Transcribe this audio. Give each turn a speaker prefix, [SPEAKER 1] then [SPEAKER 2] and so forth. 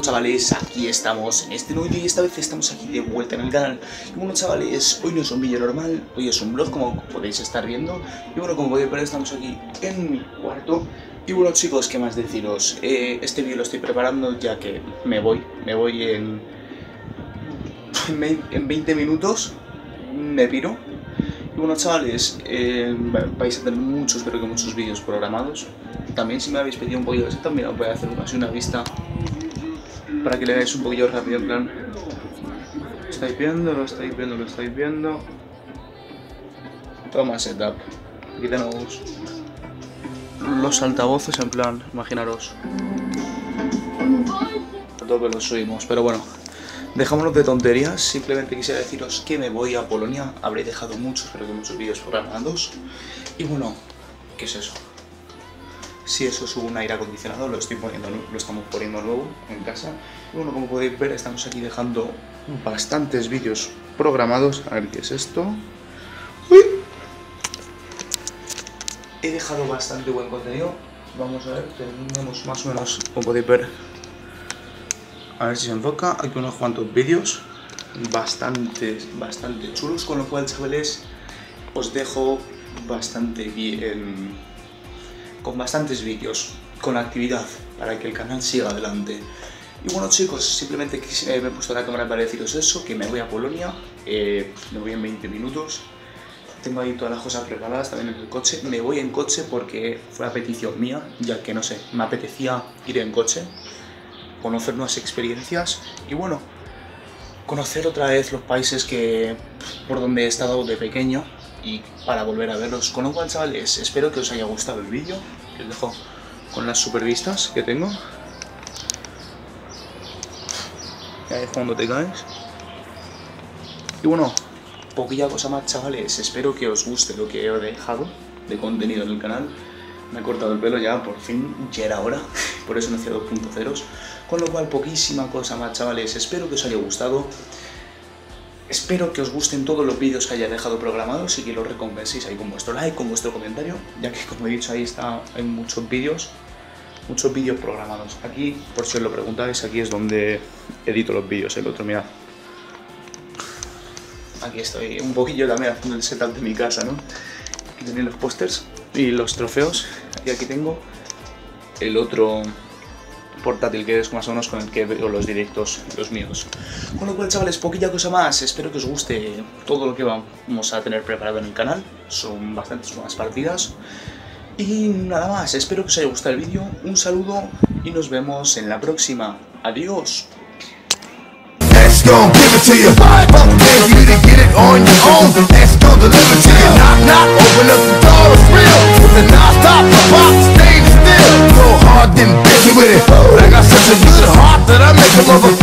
[SPEAKER 1] chavales, aquí estamos en este nuevo vídeo y esta vez estamos aquí de vuelta en el canal. Y bueno chavales, hoy no es un vídeo normal, hoy es un vlog como podéis estar viendo. Y bueno, como podéis ver estamos aquí en mi cuarto. Y bueno chicos, ¿qué más deciros? Eh, este vídeo lo estoy preparando ya que me voy, me voy en, en 20 minutos Me piro. Y bueno chavales, eh, vais a tener muchos, pero que muchos vídeos programados. También si me habéis pedido un poquito de también os voy a hacer así una vista para que le veáis un poquillo rápido, en plan... Lo estáis viendo, lo estáis viendo, lo estáis viendo... Toma setup. Aquí tenemos los altavoces, en plan, imaginaros. Todo que lo subimos, pero bueno. Dejámonos de tonterías, simplemente quisiera deciros que me voy a Polonia. Habré dejado muchos, pero que muchos vídeos programados. Y bueno, ¿qué es eso? Si eso es un aire acondicionado, lo, estoy poniendo, lo estamos poniendo nuevo en casa. Bueno, como podéis ver, estamos aquí dejando bastantes vídeos programados. A ver qué es esto. He dejado bastante buen contenido. Vamos a ver, tenemos más o menos, como podéis ver, a ver si se enfoca. Aquí unos cuantos vídeos bastante, bastante chulos, con lo cual, chavales, os dejo bastante bien con bastantes vídeos, con actividad, para que el canal siga adelante. Y bueno chicos, simplemente eh, me he puesto la cámara para deciros eso, que me voy a Polonia, eh, me voy en 20 minutos, tengo ahí todas las cosas preparadas también en el coche, me voy en coche porque fue a petición mía, ya que no sé, me apetecía ir en coche, conocer nuevas experiencias y bueno, conocer otra vez los países que por donde he estado de pequeño y para volver a verlos. Con lo cual, chavales, espero que os haya gustado el vídeo, que os dejo con las super vistas que tengo. Y ahí cuando te caes. Y bueno, poquilla cosa más, chavales. Espero que os guste lo que he dejado de contenido en el canal. Me he cortado el pelo ya, por fin, ya era hora. Por eso no hacía 2.0. Con lo cual, poquísima cosa más, chavales. Espero que os haya gustado. Espero que os gusten todos los vídeos que haya dejado programados y que los recompenséis ahí con vuestro like, con vuestro comentario, ya que como he dicho ahí está en muchos vídeos, muchos vídeos programados. Aquí, por si os lo preguntáis, aquí es donde edito los vídeos, el otro, mirad. Aquí estoy un poquillo también haciendo el setup de mi casa, ¿no? Aquí tenéis los pósters y los trofeos, y aquí tengo el otro portátil que es más o menos con el que veo los directos, los míos. Con lo cual, chavales, poquilla cosa más. Espero que os guste todo lo que vamos a tener preparado en el canal. Son bastantes buenas partidas. Y nada más, espero que os haya gustado el vídeo. Un saludo y nos vemos en la próxima. Adiós. motherfucker.